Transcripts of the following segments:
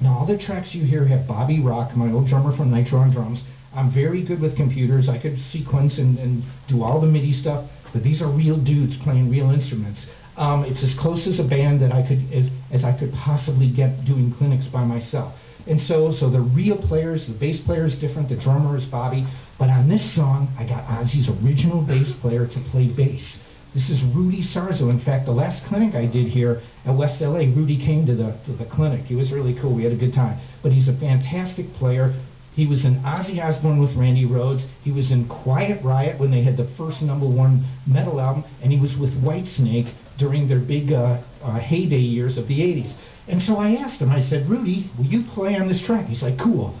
Now, all the tracks you hear have Bobby Rock, my old drummer from Nitro on drums. I'm very good with computers. I could sequence and, and do all the MIDI stuff, but these are real dudes playing real instruments. Um, it's as close as a band that I could as, as I could possibly get doing clinics by myself. And so, so the real players, the bass player is different, the drummer is Bobby. But on this song, I got Ozzy's original bass player to play bass. This is Rudy Sarzo. In fact, the last clinic I did here at West LA, Rudy came to the, to the clinic. He was really cool. We had a good time. But he's a fantastic player. He was in Ozzy Osbourne with Randy Rhoads. He was in Quiet Riot when they had the first number one metal album. And he was with Whitesnake during their big uh, uh, heyday years of the 80s. And so I asked him, I said, Rudy, will you play on this track? He's like, cool.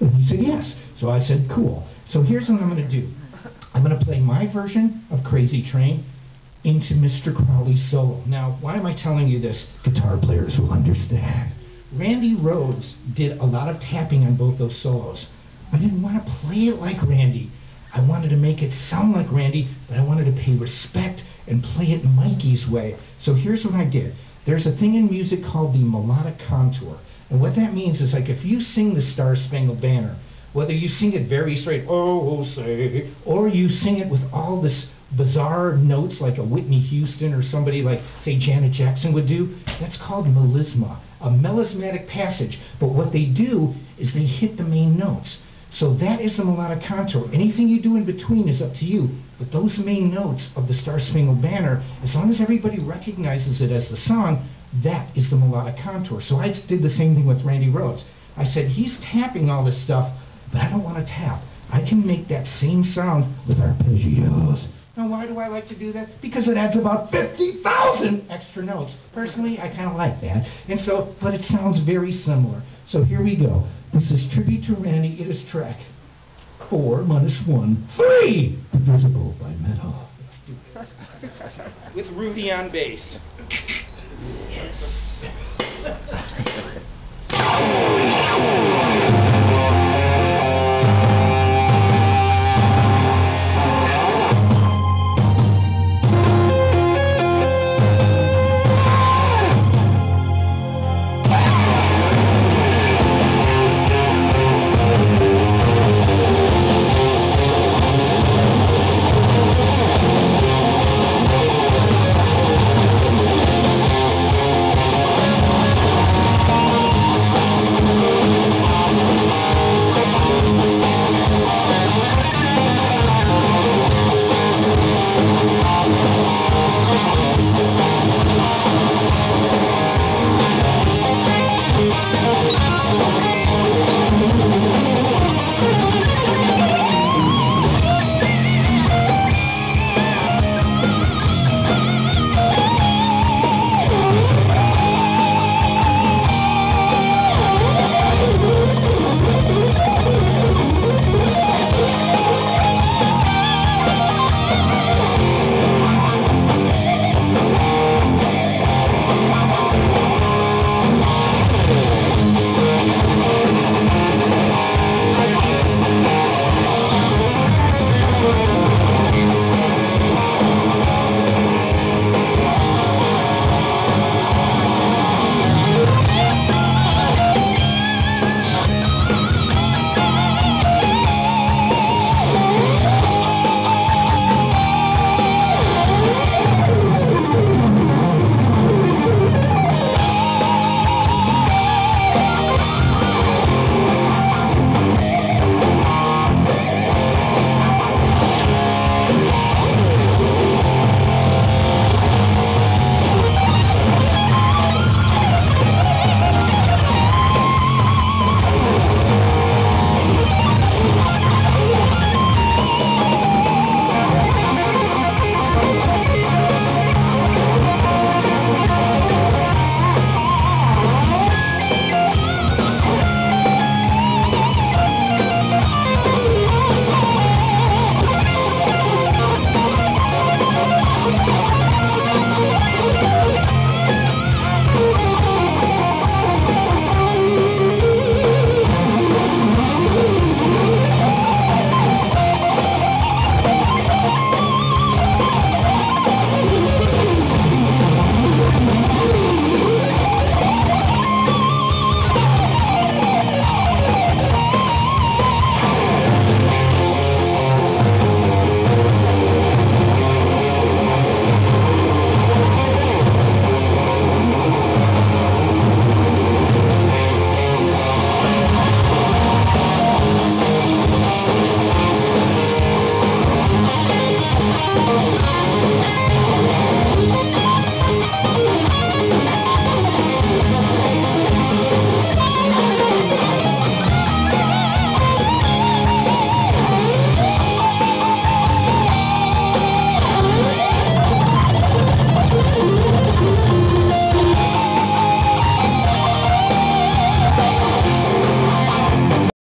And he said, yes. So I said, cool. So here's what I'm going to do. I'm going to play my version of Crazy Train into Mr. Crowley's solo. Now, why am I telling you this? Guitar players will understand. Randy Rhoads did a lot of tapping on both those solos. I didn't want to play it like Randy. I wanted to make it sound like Randy, but I wanted to pay respect and play it Mikey's way. So here's what I did. There's a thing in music called the melodic contour. And what that means is like if you sing the Star Spangled Banner, whether you sing it very straight, oh, oh say, or you sing it with all this bizarre notes like a Whitney Houston or somebody like, say, Janet Jackson would do, that's called melisma, a melismatic passage. But what they do is they hit the main notes. So that is the melodic contour. Anything you do in between is up to you. But those main notes of the Star Spangled Banner, as long as everybody recognizes it as the song, that is the melodic contour. So I did the same thing with Randy Rhoads. I said, he's tapping all this stuff, but I don't want to tap. I can make that same sound with arpeggios. Now, why do I like to do that? Because it adds about 50,000 extra notes. Personally, I kind of like that. And so, but it sounds very similar. So here we go. This is Tribute to Randy. It is track 4 minus 1, 3, divisible by metal. With Rudy on bass. Yes.